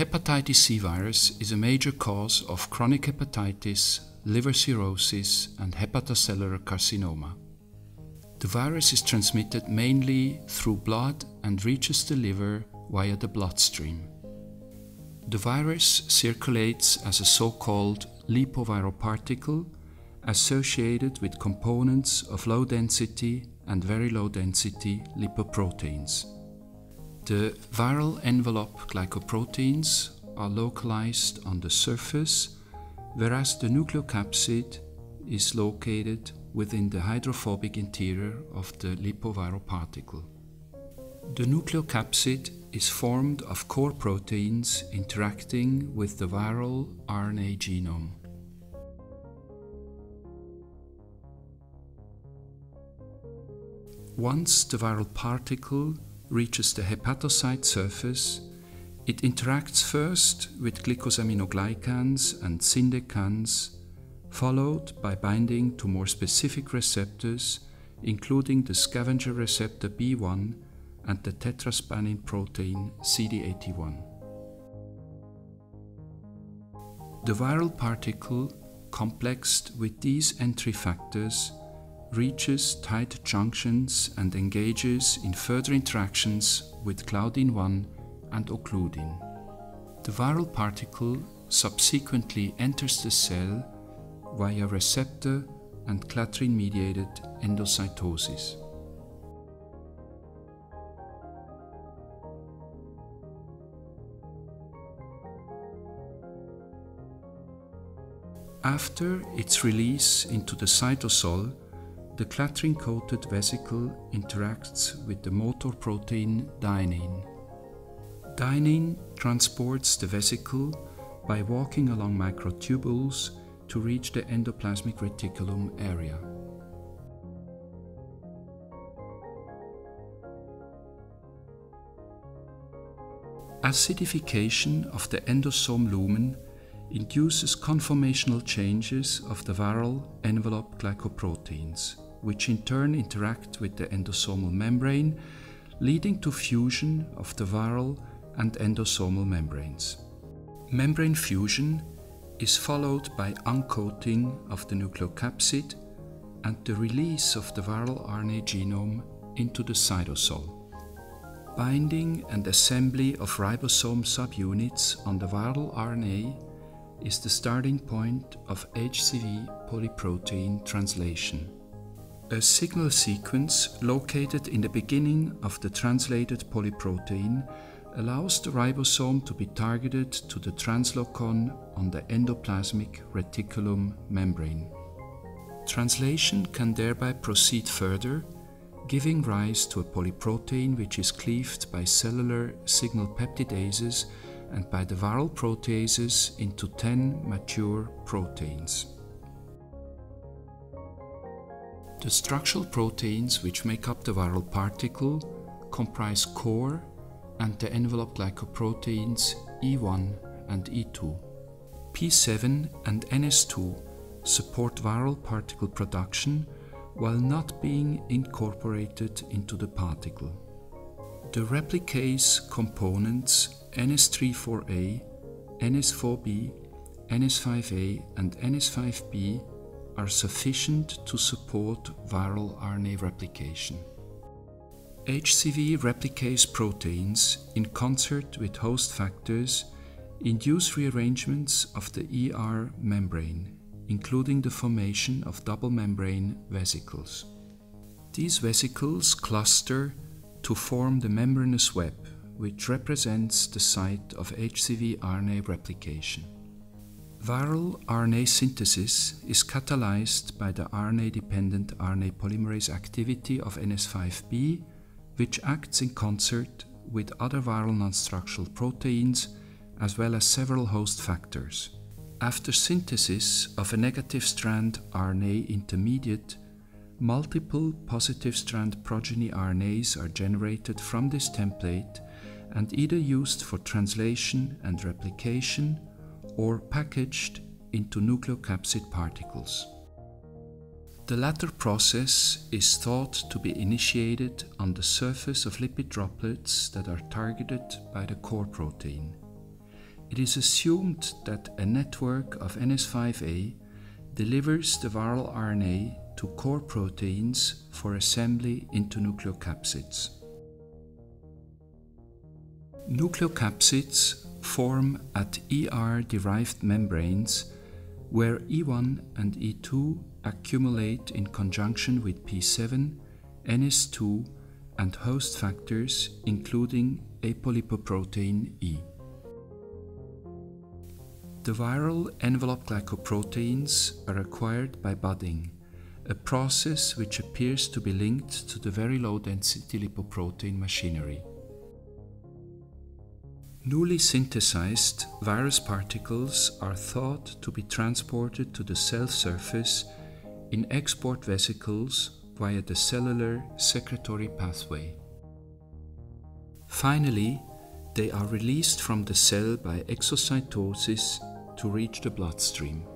hepatitis C virus is a major cause of chronic hepatitis, liver cirrhosis, and hepatocellular carcinoma. The virus is transmitted mainly through blood and reaches the liver via the bloodstream. The virus circulates as a so called lipoviral particle associated with components of low density and very low density lipoproteins. The viral envelope glycoproteins are localized on the surface, whereas the nucleocapsid is located within the hydrophobic interior of the lipoviral particle. The nucleocapsid is formed of core proteins interacting with the viral RNA genome. Once the viral particle reaches the hepatocyte surface, it interacts first with glycosaminoglycans and syndecans, followed by binding to more specific receptors, including the scavenger receptor B1 and the tetraspanin protein CD81. The viral particle, complexed with these entry factors, reaches tight junctions and engages in further interactions with Claudin 1 and occludin. The viral particle subsequently enters the cell via receptor and clathrin mediated endocytosis. After its release into the cytosol, the clathrin coated vesicle interacts with the motor protein dynein. Dynein transports the vesicle by walking along microtubules to reach the endoplasmic reticulum area. Acidification of the endosome lumen induces conformational changes of the viral envelope glycoproteins, which in turn interact with the endosomal membrane, leading to fusion of the viral and endosomal membranes. Membrane fusion is followed by uncoating of the nucleocapsid and the release of the viral RNA genome into the cytosol. Binding and assembly of ribosome subunits on the viral RNA is the starting point of HCV polyprotein translation. A signal sequence located in the beginning of the translated polyprotein allows the ribosome to be targeted to the translocon on the endoplasmic reticulum membrane. Translation can thereby proceed further, giving rise to a polyprotein which is cleaved by cellular signal peptidases and by the viral proteases into 10 mature proteins. The structural proteins which make up the viral particle comprise core and the envelope glycoproteins E1 and E2. P7 and NS2 support viral particle production while not being incorporated into the particle. The replicase components NS3/4A, NS4B, NS5A, and NS5B are sufficient to support viral RNA replication. HCV replicase proteins, in concert with host factors, induce rearrangements of the ER membrane, including the formation of double membrane vesicles. These vesicles cluster to form the membranous web, which represents the site of HCV RNA replication. Viral RNA synthesis is catalyzed by the RNA dependent RNA polymerase activity of NS5B, which acts in concert with other viral non structural proteins as well as several host factors. After synthesis of a negative strand RNA intermediate, multiple positive strand progeny RNAs are generated from this template and either used for translation and replication or packaged into nucleocapsid particles. The latter process is thought to be initiated on the surface of lipid droplets that are targeted by the core protein. it is assumed that a network of NS5A delivers the viral RNA to core proteins for assembly into nucleocapsids. Nucleocapsids form at ER derived membranes where E1 and E2 accumulate in conjunction with P7, NS2, and host factors, including apolipoprotein E. The viral envelope glycoproteins are acquired by budding, a process which appears to be linked to the very low density lipoprotein machinery. Newly synthesized virus particles are thought to be transported to the cell surface in export vesicles via the cellular secretory pathway. Finally, they are released from the cell by exocytosis to reach the bloodstream.